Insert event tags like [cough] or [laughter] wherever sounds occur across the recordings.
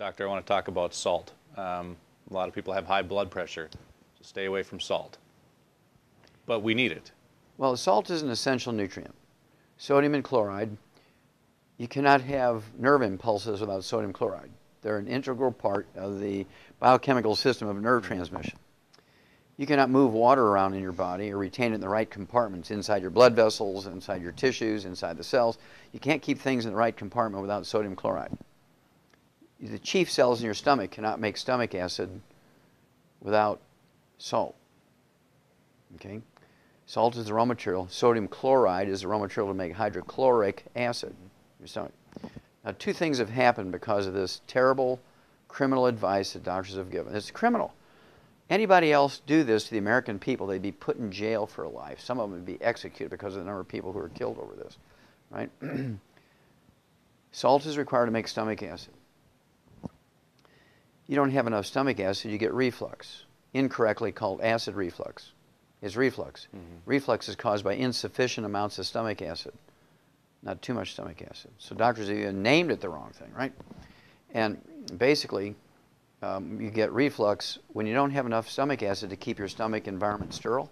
Doctor, I want to talk about salt. Um, a lot of people have high blood pressure, so stay away from salt. But we need it. Well, salt is an essential nutrient. Sodium and chloride. You cannot have nerve impulses without sodium chloride. They're an integral part of the biochemical system of nerve transmission. You cannot move water around in your body or retain it in the right compartments inside your blood vessels, inside your tissues, inside the cells. You can't keep things in the right compartment without sodium chloride. The chief cells in your stomach cannot make stomach acid without salt. Okay? Salt is the raw material. Sodium chloride is the raw material to make hydrochloric acid in your stomach. Now, two things have happened because of this terrible criminal advice that doctors have given. It's criminal. Anybody else do this to the American people, they'd be put in jail for life. Some of them would be executed because of the number of people who are killed over this, right? [clears throat] Salt is required to make stomach acid. You don't have enough stomach acid, you get reflux, incorrectly called acid reflux. Is reflux. Mm -hmm. Reflux is caused by insufficient amounts of stomach acid, not too much stomach acid. So doctors have even named it the wrong thing, right? And basically, um, you get reflux when you don't have enough stomach acid to keep your stomach environment sterile.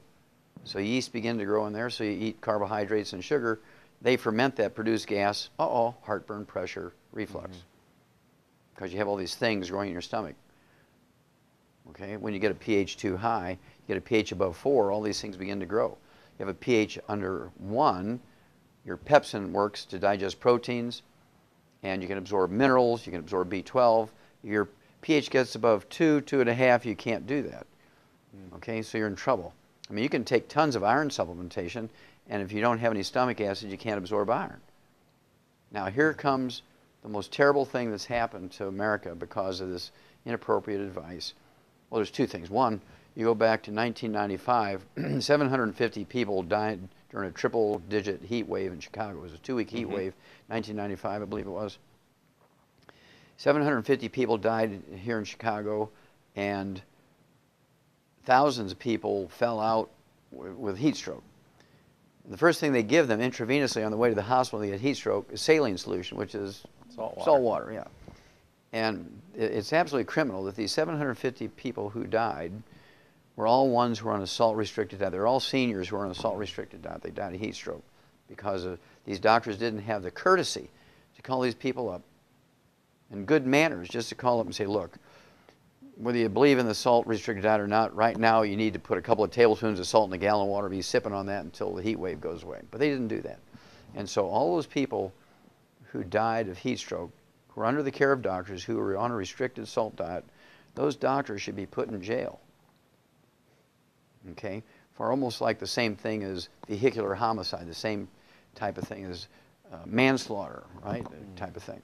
So yeast begin to grow in there, so you eat carbohydrates and sugar. They ferment that, produce gas. Uh-oh, heartburn, pressure, reflux. Mm -hmm. You have all these things growing in your stomach. Okay, when you get a pH too high, you get a pH above 4, all these things begin to grow. You have a pH under 1, your pepsin works to digest proteins, and you can absorb minerals, you can absorb B12. Your pH gets above two, two and a half, you can't do that. Mm. Okay, so you're in trouble. I mean, you can take tons of iron supplementation, and if you don't have any stomach acid, you can't absorb iron. Now, here comes the most terrible thing that's happened to America because of this inappropriate advice. Well, there's two things. One, you go back to 1995, [clears throat] 750 people died during a triple digit heat wave in Chicago. It was a two week heat mm -hmm. wave, 1995, I believe it was. 750 people died here in Chicago, and thousands of people fell out with heat stroke. The first thing they give them intravenously on the way to the hospital they get heat stroke is saline solution, which is salt water. Salt water, yeah. And it's absolutely criminal that these 750 people who died were all ones who were on a salt-restricted diet. They're all seniors who were on a salt-restricted diet. They died of heat stroke because of, these doctors didn't have the courtesy to call these people up and good manners just to call up and say, look, whether you believe in the salt restricted diet or not, right now you need to put a couple of tablespoons of salt in a gallon of water, and be sipping on that until the heat wave goes away. But they didn't do that. And so all those people who died of heat stroke, who were under the care of doctors, who were on a restricted salt diet, those doctors should be put in jail. Okay? For almost like the same thing as vehicular homicide, the same type of thing as uh, manslaughter, right? Type of thing.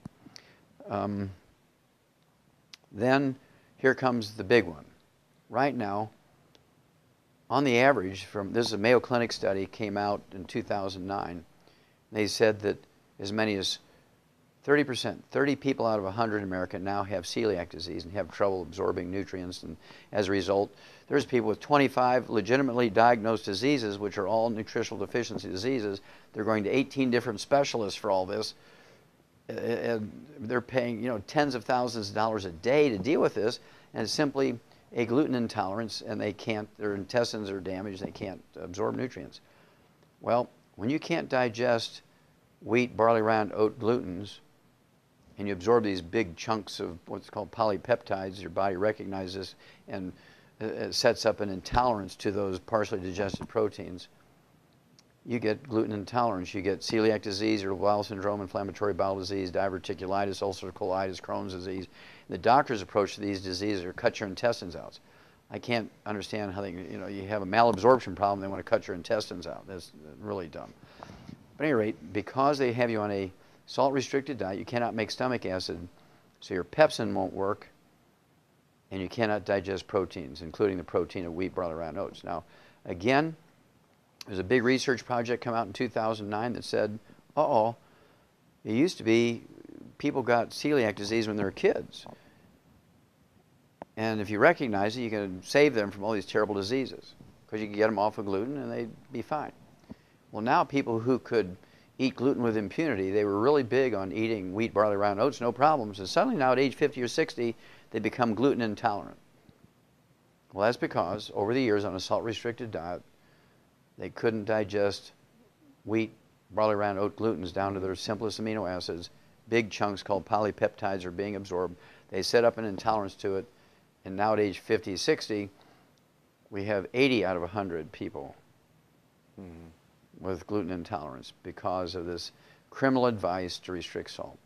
Um, then here comes the big one. Right now, on the average, from this is a Mayo Clinic study came out in 2009. They said that as many as 30%, 30 people out of 100 in America now have celiac disease and have trouble absorbing nutrients. And as a result, there's people with 25 legitimately diagnosed diseases, which are all nutritional deficiency diseases. They're going to 18 different specialists for all this and they're paying you know tens of thousands of dollars a day to deal with this, and it's simply a gluten intolerance, and they can't. Their intestines are damaged; they can't absorb nutrients. Well, when you can't digest wheat, barley, rye, oat glutens, and you absorb these big chunks of what's called polypeptides, your body recognizes and uh, sets up an intolerance to those partially digested proteins you get gluten intolerance, you get celiac disease, irritable bowel syndrome, inflammatory bowel disease, diverticulitis, ulcerative colitis, Crohn's disease. The doctor's approach to these diseases are cut your intestines out. I can't understand how they, you know, you have a malabsorption problem, they want to cut your intestines out. That's really dumb. But at any rate, because they have you on a salt-restricted diet, you cannot make stomach acid, so your pepsin won't work, and you cannot digest proteins, including the protein of wheat, barley, and oats. Now, again, there's a big research project come out in 2009 that said, uh-oh, it used to be people got celiac disease when they were kids. And if you recognize it, you can save them from all these terrible diseases because you can get them off of gluten and they'd be fine. Well, now people who could eat gluten with impunity. They were really big on eating wheat, barley, rye, oats, no problems. And suddenly now at age 50 or 60, they become gluten intolerant. Well, that's because over the years on a salt restricted diet, they couldn't digest wheat, barley, rye, oat glutens down to their simplest amino acids. Big chunks called polypeptides are being absorbed. They set up an intolerance to it. And now at age 50, 60, we have 80 out of 100 people mm-hmm. With gluten intolerance because of this criminal advice to restrict salt.